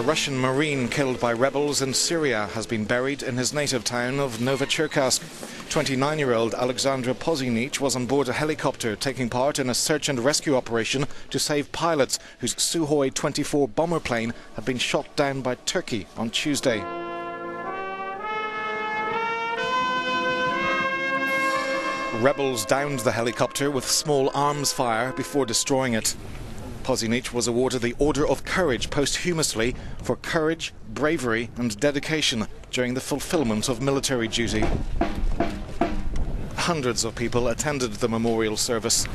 A Russian Marine killed by rebels in Syria has been buried in his native town of Novocherkassk. 29-year-old Alexander Pozynich was on board a helicopter taking part in a search and rescue operation to save pilots whose Sukhoi 24 bomber plane had been shot down by Turkey on Tuesday. Rebels downed the helicopter with small arms fire before destroying it. Pozynich was awarded the Order of Courage posthumously for courage, bravery and dedication during the fulfillment of military duty. Hundreds of people attended the memorial service.